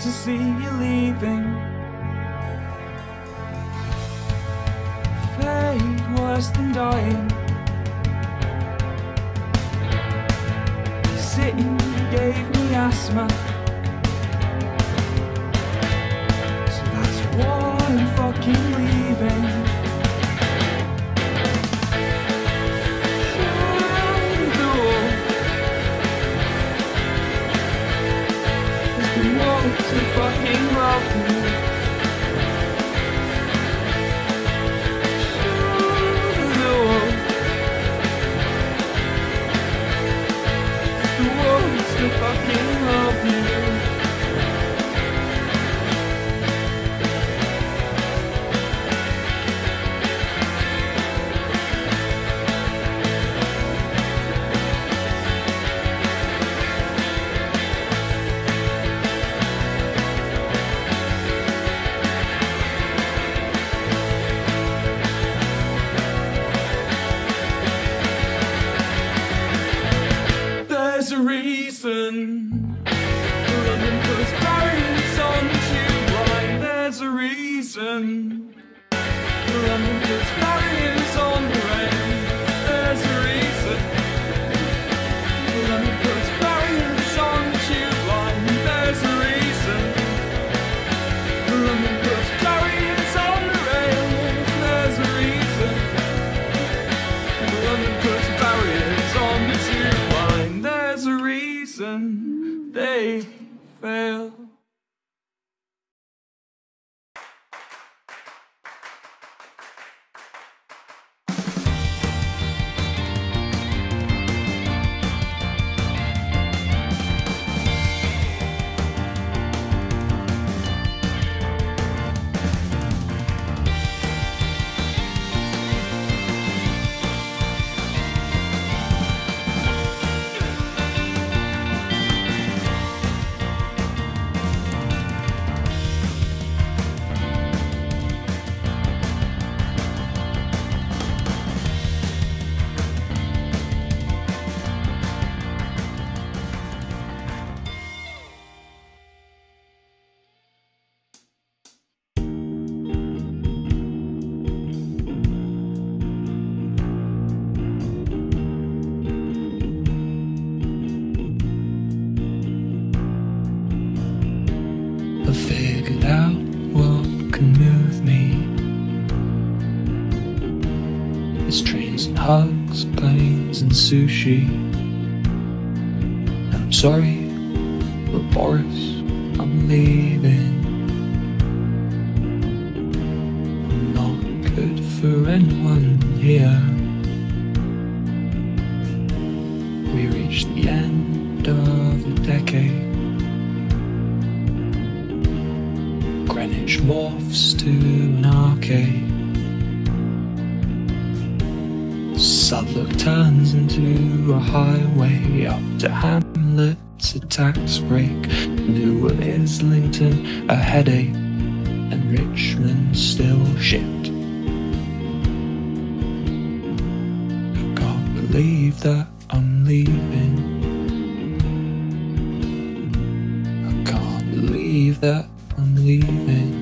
to see you leaving. Fate worse than dying. Sitting gave me asthma. Reason. Sushi. I'm sorry, but Boris, I'm leaving. I'm not good for anyone here. We reached the end of the decade. Greenwich morphs to an arcade. Into a highway up to Hamlet's a tax break. Newham Islington a headache, and Richmond still shit. I can't believe that I'm leaving. I can't believe that I'm leaving.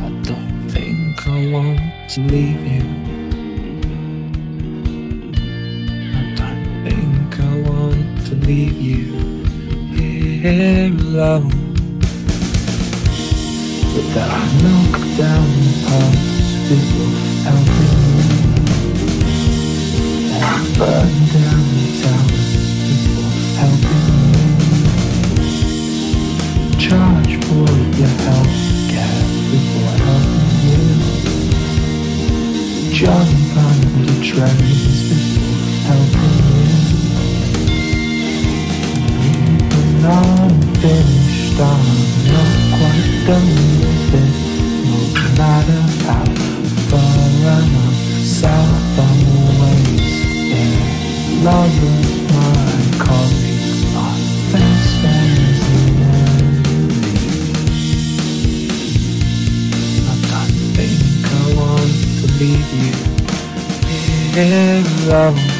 I don't think I want to leave you. That I knock down the past helping you. And I burn down the before helping you charge for your health care before helping you. Jump under trains before helping you. Even though I'm done, not quite done with it. No, not how far I'm south on the ways. Love is my call me my best fantasy. But I think I want to leave you here alone.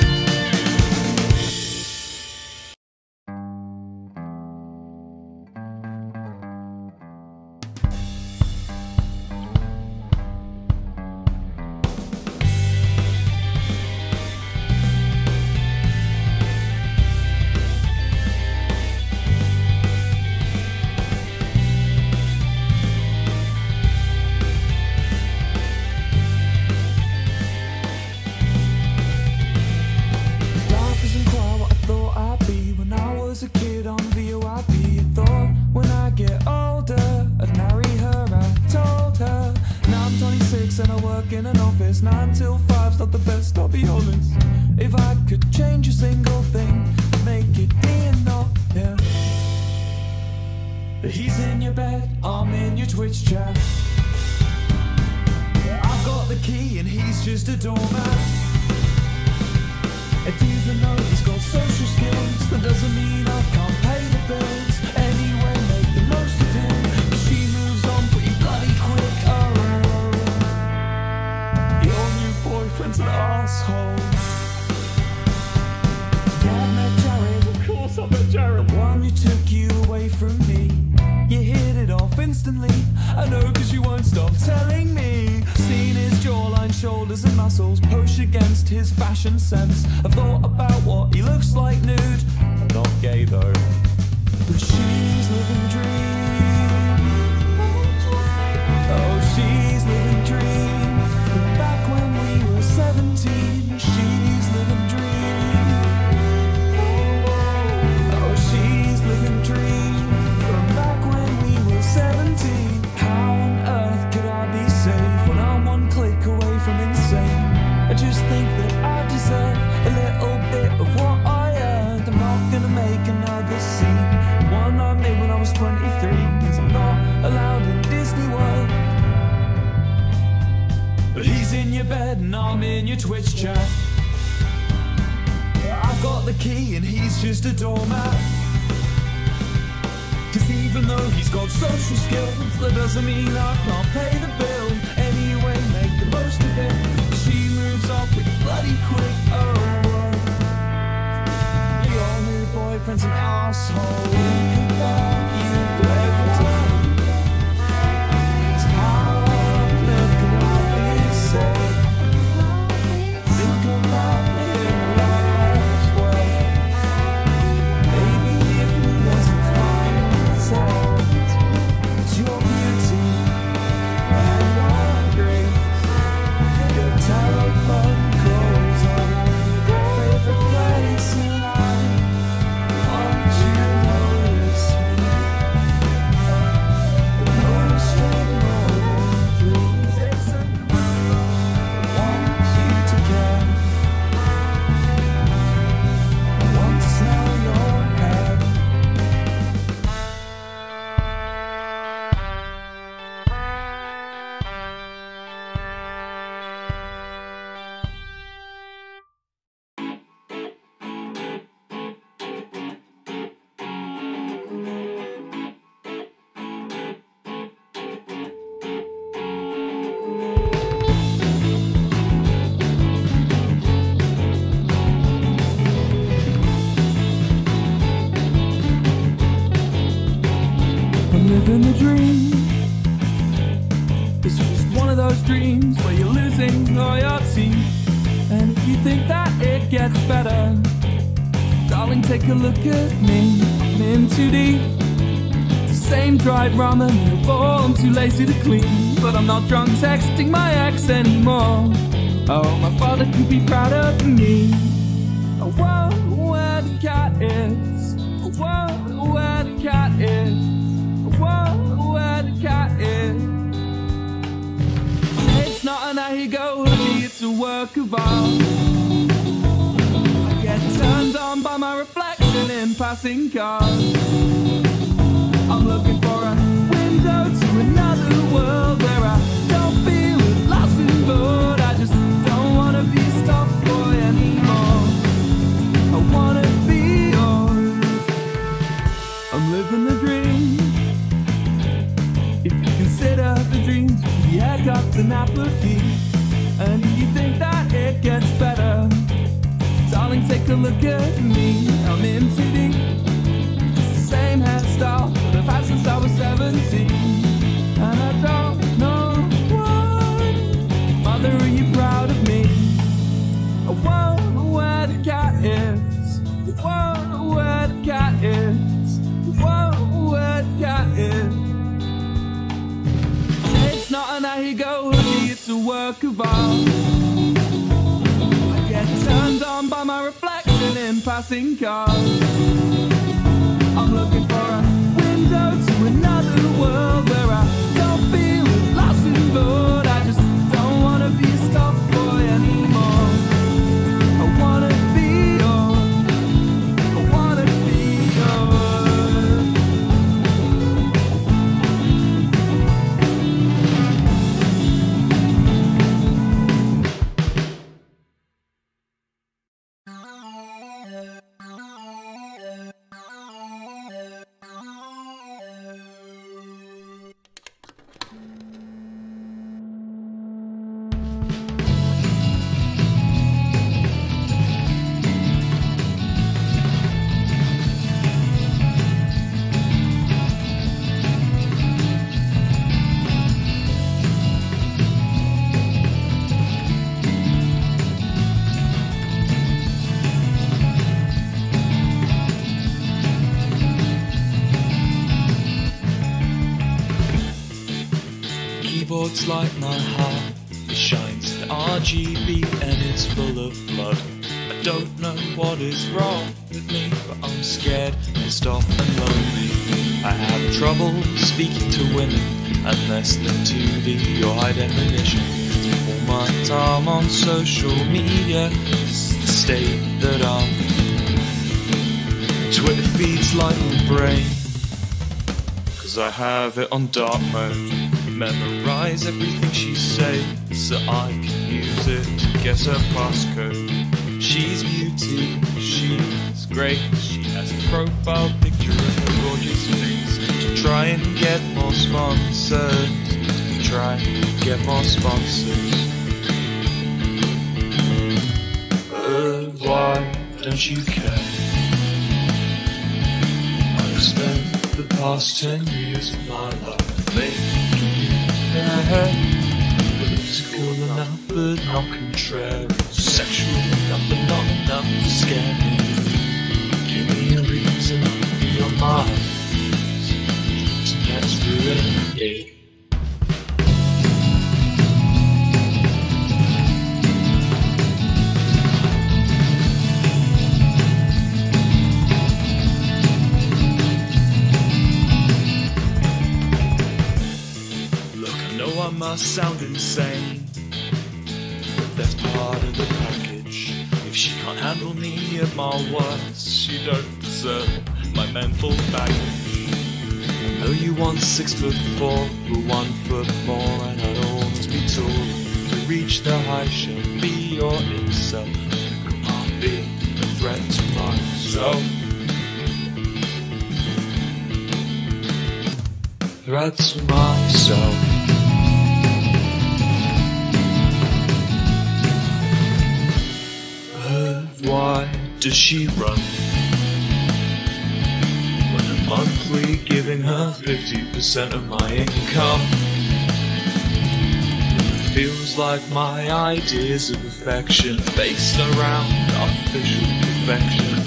Key and he's just a doormat. And even though he's got social skills, that doesn't mean I can't pay the bills. Anyway, make the most of him. She moves on pretty bloody quick. Oh, your new boyfriend's an asshole. Yeah, I met Jared. Of course, I met Jared. The one who took you away from me. You hit it off instantly. I know, cause you won't stop telling me. Seen his jawline, shoulders, and muscles push against his fashion sense. I've thought about what he looks like nude. I'm not gay though. But she's living dream. Oh, she's living dream. Dreams where you're losing all your team. And if you think that it gets better, darling, take a look at me. I'm in too deep. Same dried ramen noodle I'm too lazy to clean. But I'm not drunk texting my ex anymore. Oh, my father could be proud of me. Oh, whoa, where the cat is. Not an ego hoodie, it's a work of art. I get turned on by my reflection in passing cars. I'm looking passing cars. Keyboard's like my heart. It shines in RGB and it's full of blood. I don't know what is wrong with me, but I'm scared, pissed off, and lonely. I have trouble speaking to women unless they're 2D or high definition. All my time on social media is the state that I'm. Twitter feeds like my brain. Cause I have it on dark mode. Memorize everything she says so I can use it to guess her passcode. She's beauty, she's great. She has a profile picture of her gorgeous face. To try and get more sponsors. To try and get more sponsors. Uh, why don't you care? I've spent the past ten years of my life you mad. Political enough but not contrary. Sexual enough but not enough to scare me. Give me a reason to be on my. That's ruining it. Sound insane, that's part of the package. If she can't handle me at my worst, she don't deserve my mental baggage. Know oh, you want six foot four, but one foot more, and I don't want to be tall. To reach the high shall be your self. Come on, be a threat to myself. Threat to myself. Why does she run? When I'm monthly giving her 50% of my income. It feels like my ideas of affection are based around artificial perfection.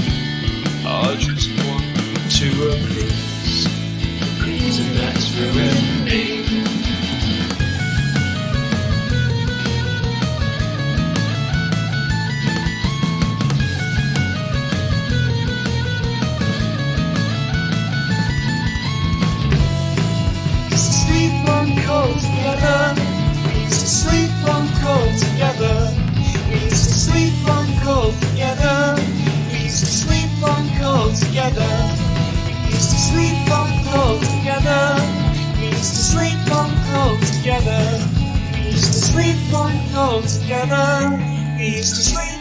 I just want to appease, appease and that's ruining me. Together. We used to sleep on cold together. We used to sleep.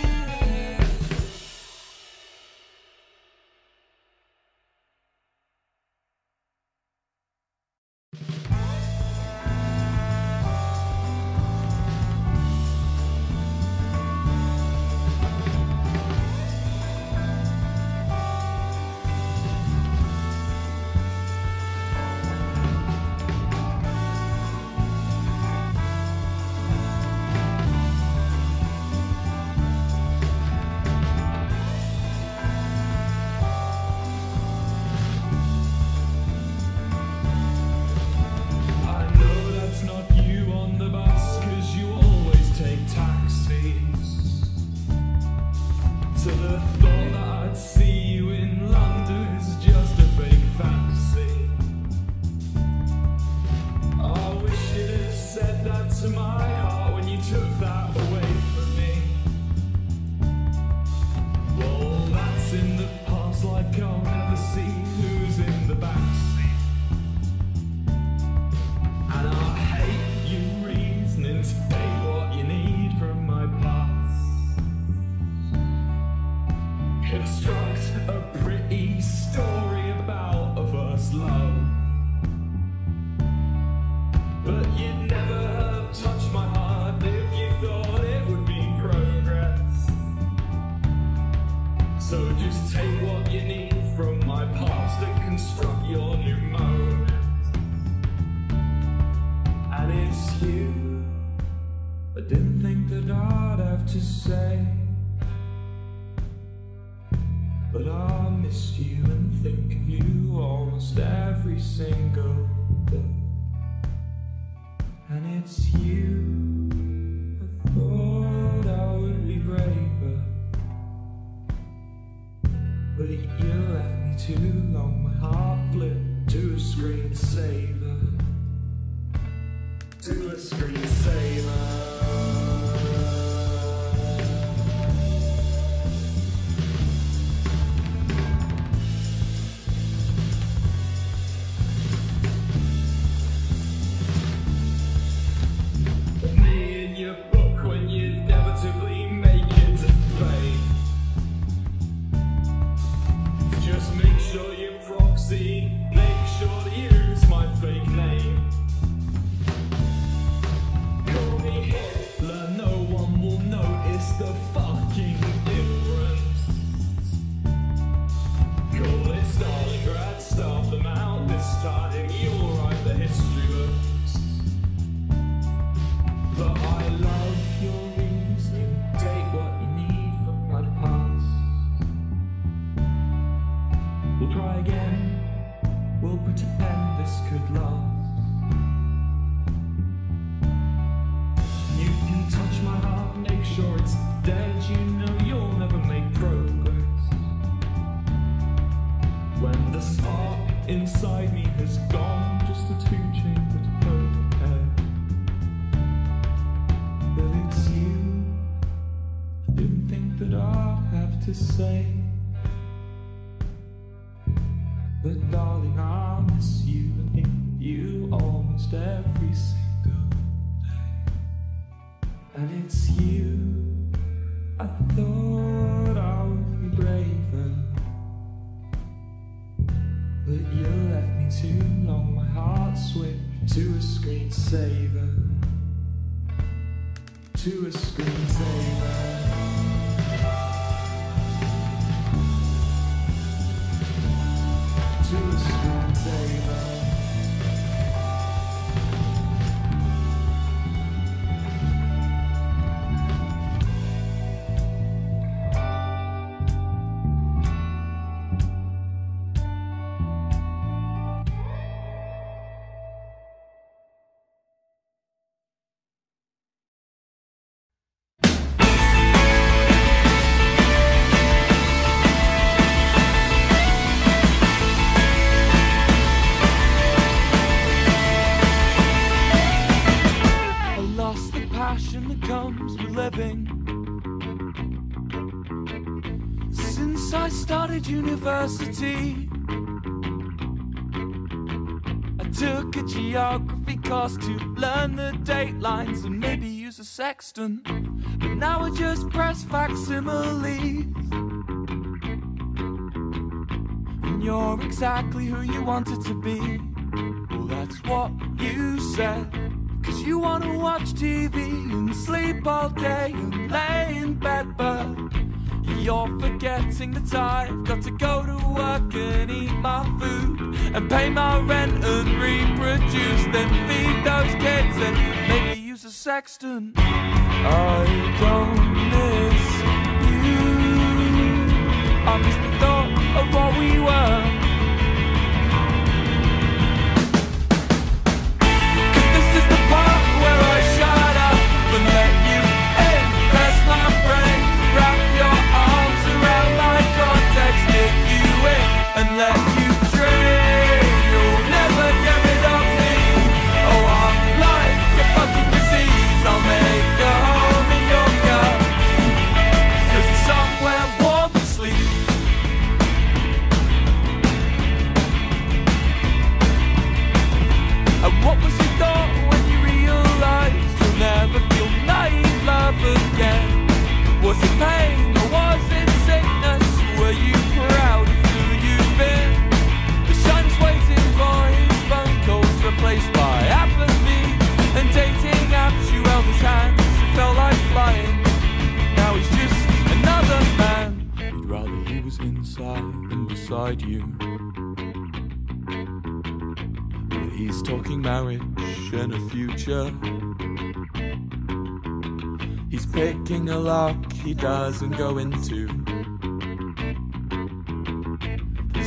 Construct a pretty story about a first love. But you'd never have touched my heart if you thought it would be progress. So just take what you need from my past and construct your new moment. And it's you. I didn't think that I'd have to say. But I miss you and think of you almost every single day. And it's you. I thought I would be braver. But you left me too long. My heart flipped to a screensaver. To a screensaver. You know you'll never make progress. When the spark inside me has gone, just the two chambers protest that it's you. I didn't think that I'd have to say. University, I took a geography course to learn the date lines and maybe use a sextant. But now I just press facsimiles. And you're exactly who you wanted to be. Well, that's what you said. Cause you wanna watch TV and sleep all day and lay in bed, but you're forgetting that I've got to go to work and eat my food and pay my rent and reproduce, then feed those kids and maybe use a sextant. I don't miss you. I miss the thought of what we were.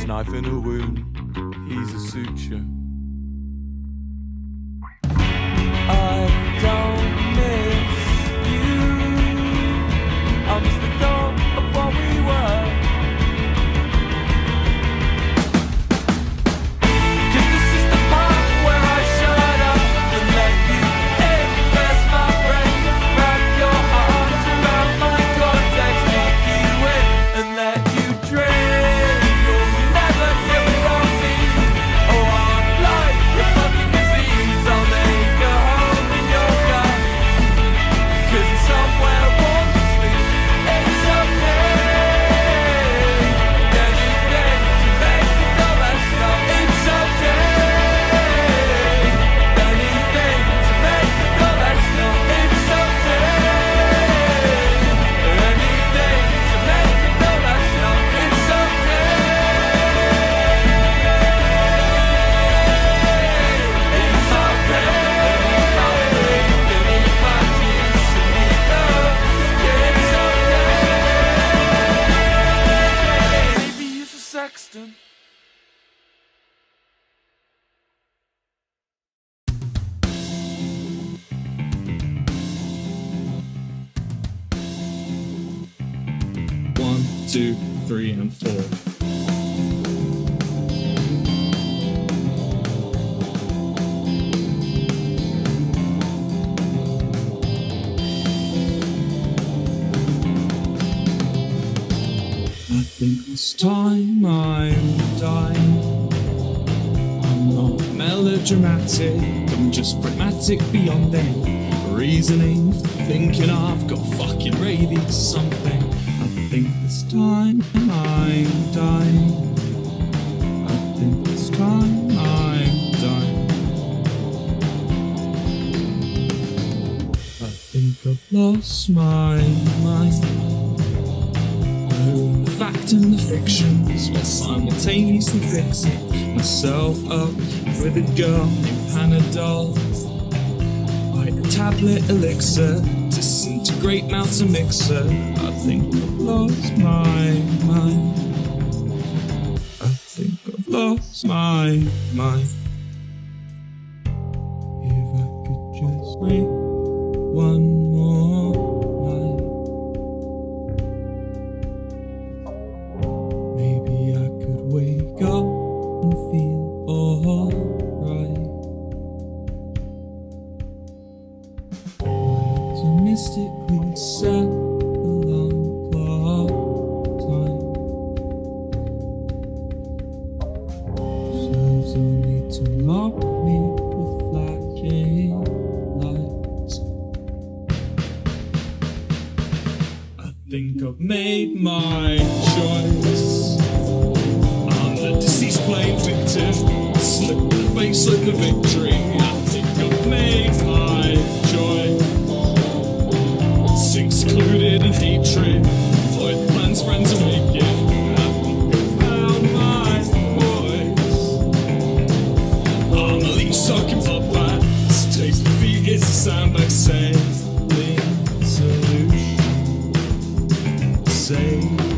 knife in a wound, he's a suture. dramatic. I'm just pragmatic beyond any reasoning. Thinking I've got fucking rabies or something. I think this time I'm dying. I think this time I'm dying. I think I've lost my mind the fact and the fiction, while simultaneously fixing myself up with a girl named Panadol. Buy a tablet elixir, disintegrate mountain mixer. I think I've lost my mind. I think I've lost my mind. say.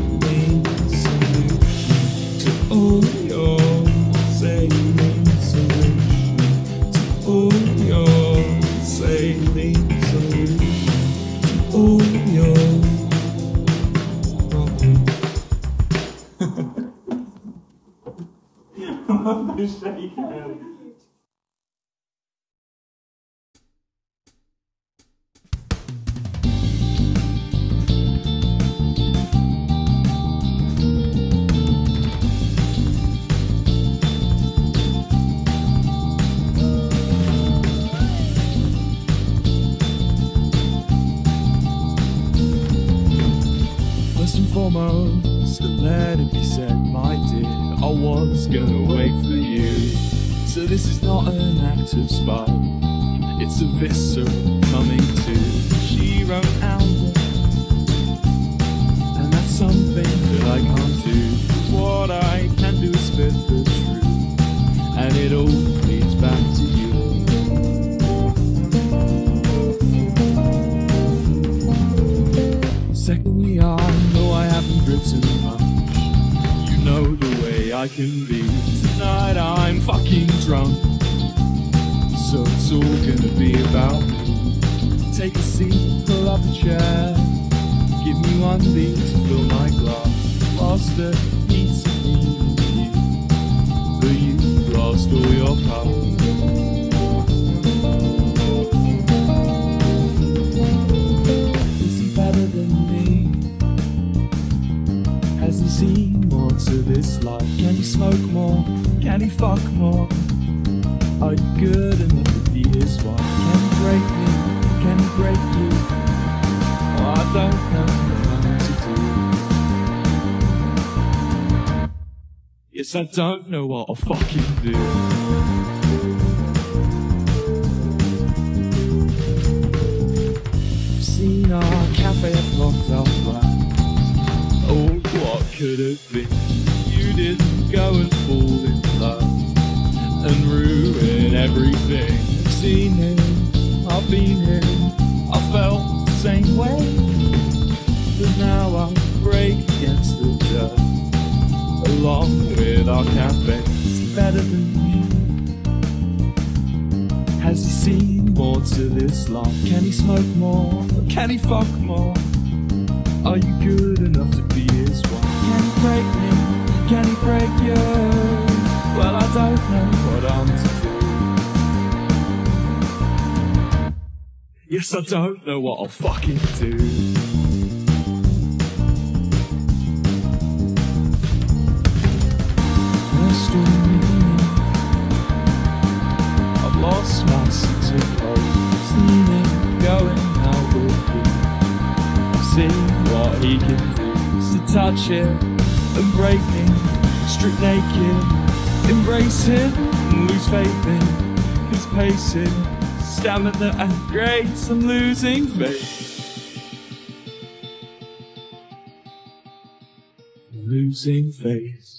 an active spot. It's a visceral coming to. She wrote album, and that's something that I can't do. What I can do is spit the truth, and it all leads back to you. Secondly, I know I haven't written much. You know the way I can be. Tonight I'm fucking drunk. So it's all gonna be about me. Take a seat, pull up a chair. Give me one beat to fill my glass. Lost a piece of you. But lost all your power. Is he better than me? Has he seen more to this life? Can he smoke more? Can he fuck more? Are good enough to be his wife? Can break me? Can break you? Oh, I don't know what to do. Yes, I don't know what I'll fucking do. Seen our cafe blocked up right. Oh, what could have been? You didn't go and fall in love and ruin everything. I've seen him, I've been him, I felt the same way. But now I break against the dirt, along with our cafe. He better than me? Has he seen more to this life? Can he smoke more? Or can he fuck more? Are you good enough to be his wife? Can he break me? Can he break you? Don't know what I'm to do. Yes, I don't know what I'll fucking do. I've lost my sense of. Seen him going out with you. I've what he can do. To touch it and break me, strip naked, embrace and lose faith in his pacing, stamina and grace. I'm losing faith. Losing face.